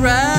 right.